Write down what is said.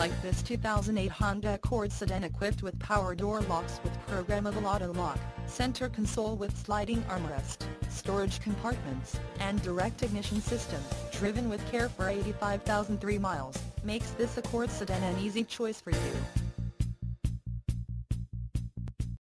like this 2008 Honda Accord sedan equipped with power door locks with programmable auto lock, center console with sliding armrest, storage compartments, and direct ignition system, driven with care for 85,003 miles, makes this Accord sedan an easy choice for you.